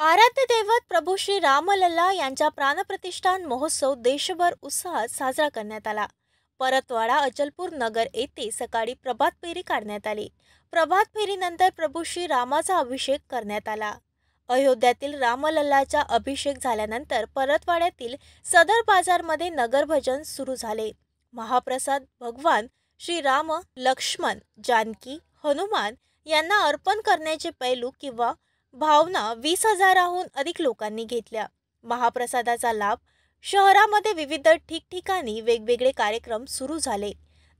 आराध्य दैवत प्रभू श्री रामलल्ला यांचा प्राणप्रतिष्ठान महोत्सव देशभर उत्साहात साजरा करण्यात आला. परतवाडा अचलपूर नगर येथे सकाळी प्रभात फेरी काढण्यात आली. प्रभात फेरीनंतर प्रभू श्री रामाचा अभिषेक करण्यात आला. अयोध्यातील रामलल्लाचा अभिषेक झाल्यानंतर परतवाड्यातील सदर बाजारमध्ये नगरभजन सुरू झाले. महाप्रसाद भगवान श्रीराम लक्ष्मण जानकी हनुमान यांना अर्पण करण्याचे पैलू किंवा भावना वीस हजाराहून अधिक लोकांनी घेतल्या. महाप्रसादाचा लाभ शहरामध्ये विविध ठिकठिकाणी वेगवेगळे कार्यक्रम सुरू झाले.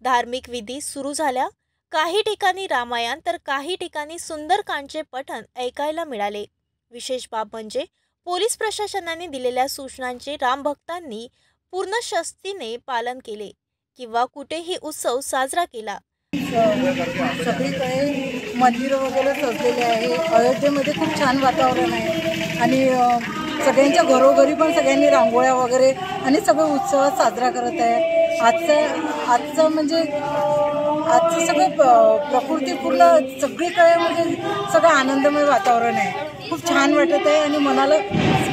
धार्मिक विधी सुरू झाल्या. काही ठिकाणी रामायण तर काही ठिकाणी सुंदरकांडचे पठण ऐकायला मिळाले. विशेष बाब म्हणजे पोलीस प्रशासनाने दिलेल्या सूचनांचे रामभक्तांनी पूर्ण शस्तीने पालन केले किंवा कुठेही उत्सव साजरा केला. सगळीकडे मंदिरं वगैरे सजलेले आहे. अयोध्येमध्ये खूप छान वातावरण आहे. आणि सगळ्यांच्या घरोघरी पण सगळ्यांनी रांगोळ्या वगैरे आणि सगळं उत्सवात साजरा करत आहे. आजचं आजचं म्हणजे आजचं सगळं प- प्रकृती पूर्ण सगळीकडे म्हणजे सगळं आनंदमय वातावरण आहे. खूप छान वाटत आहे आणि मनाला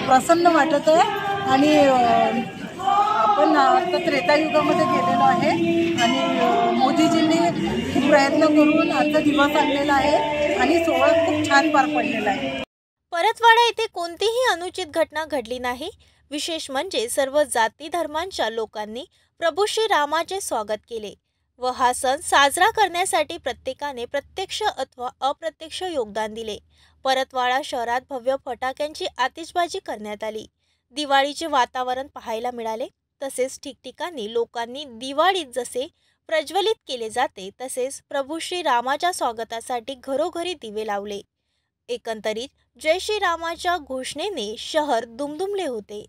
प्रसन्न वाटत आहे. आणि आपण आता त्रेतायुगामध्ये गेलेलो आहे. आणि अ, खूप प्रयत्न करून आजचा दिवस आणलेला आहे आणि सोहळा खूप छान पार पडलेला आहे. परतवाडा येथे कोणतीही अनुचित घटना घडली नाही. विशेष म्हणजे सर्व जाती धर्मांच्या लोकांनी प्रभू श्री रामाचे स्वागत केले व हा सण साजरा करण्यासाठी प्रत्येकाने प्रत्यक्ष अथवा अप्रत्यक्ष योगदान दिले. परतवाडा शहरात भव्य फटाक्यांची आतिषबाजी करण्यात आली. दिवाळीचे वातावरण पाहायला मिळाले. तसेच ठिकठिकाणी लोकांनी दिवाळीत जसे प्रज्वलित केले जाते तसेच प्रभू श्रीरामाच्या स्वागतासाठी घरोघरी दिवे लावले. एकंदरीत जय श्रीरामाच्या घोषणेने शहर दुमदुमले होते.